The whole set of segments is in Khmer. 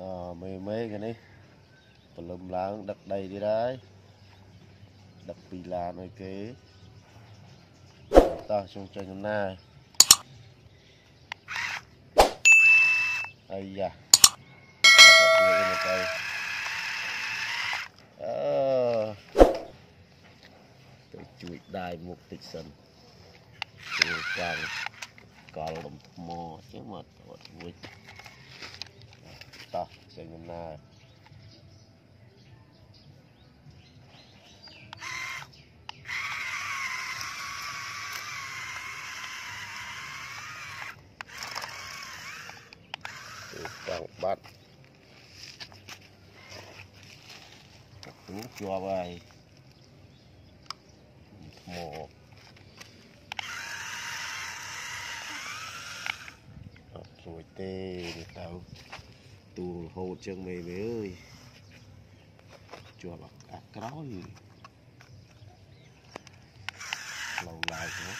អមេមេកានេះព្រលឹមឡើងដឹកដីទៀតហើយដឹកពីឡានឲ្យគេតោះជុំចេញដំណើរអាយ៉ាអត់ទៅទៅអឺទៅជួយដាយមុខតិចសិនជួយកាំងកលលំថ្មចឹងមកអត់រួច sing them now. Đang bắt Tú cho bài. Một Rồi tê Được đâu? ទេនេះទៅទូរហូតជាងមេមេអើយជាប់អាក្រោយផ្លូវឡើងណា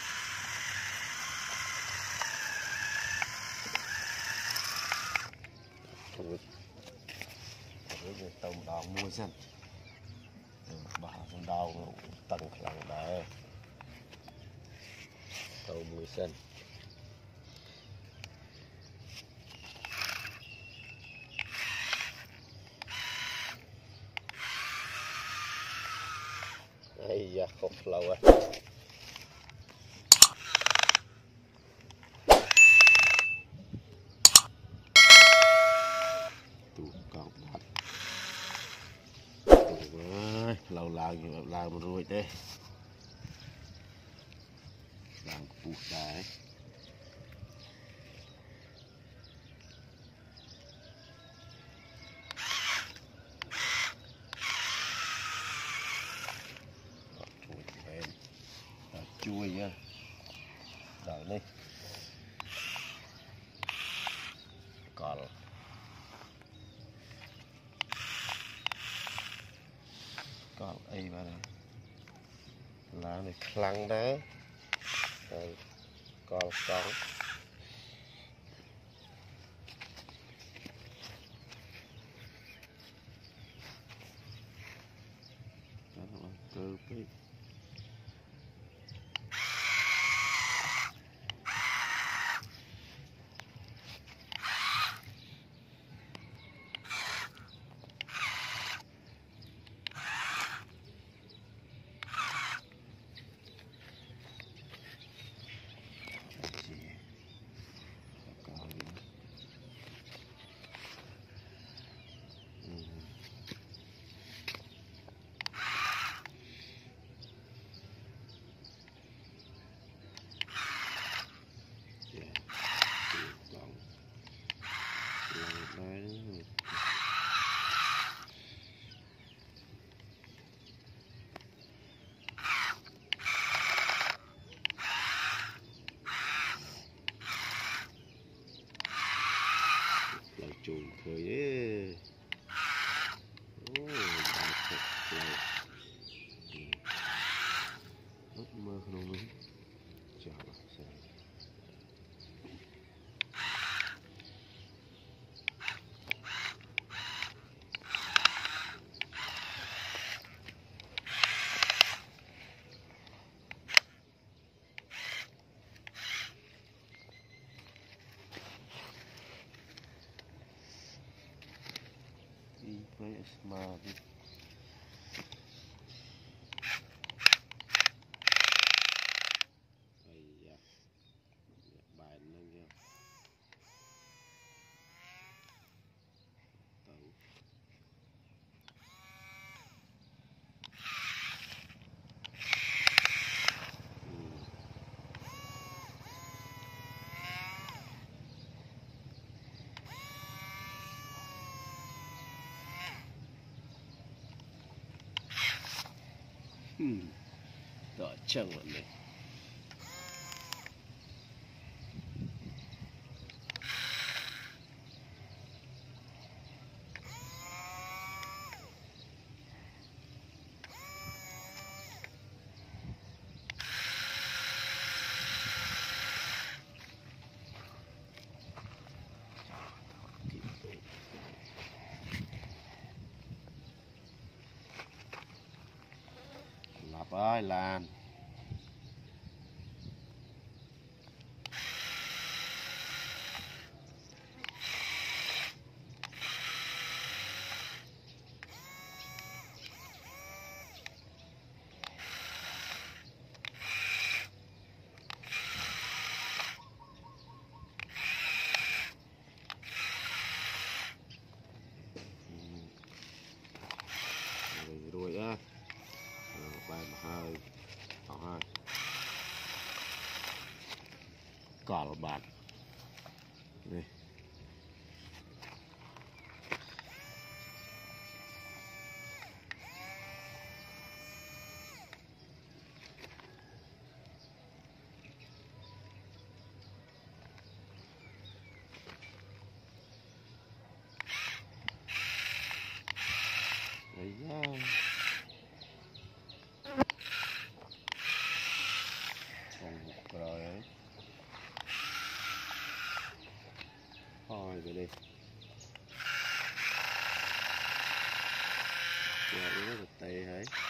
រួចរួចទៅទៅម្ដងមួយសិនទៅបោះសំដៅតឹងខ្លាំងដែរទៅមួយសិន the uh, hot flower. lâu lao như vậy lao rồi đấy. Làm cục đấy. ដល់ជួយយើដល់នេះកលកល់អីបាទឡាននេះខ្លាំងដែរហើយកល់កង់ guys, mabit 嗯到家了没 rồi làm. កល់បាទនេះ cái này giờ nó tay hả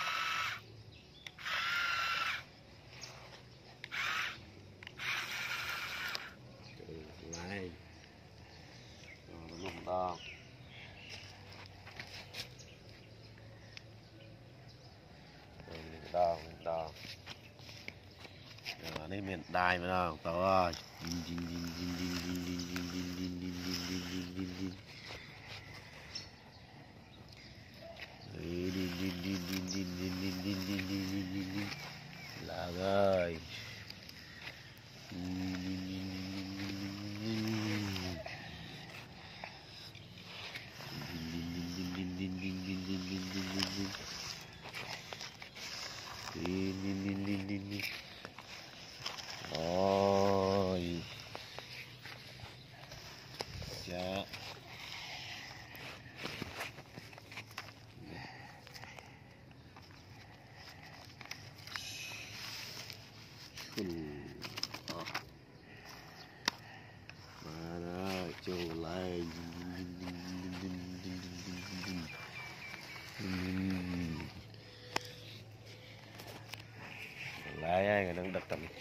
ได้ไหมล่ะแต่ว่าดินดินดินดินดินดินดินดินดินดินดินดินดินดินดินดินเฮ้ยดินดินดินดินดินดินดินดิน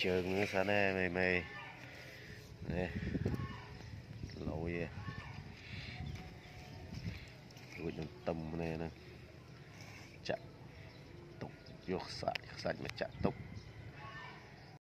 ជើងហ្នឹងសិនឯងមេមេនេះលយរួចនឹងទឹមនេះហ្នឹងចាក់ទុកយកសាច់សាច់មកចាក់ទុក